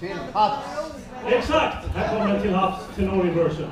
Till havs. Exakt! Här kommer Till havs, till Norge version.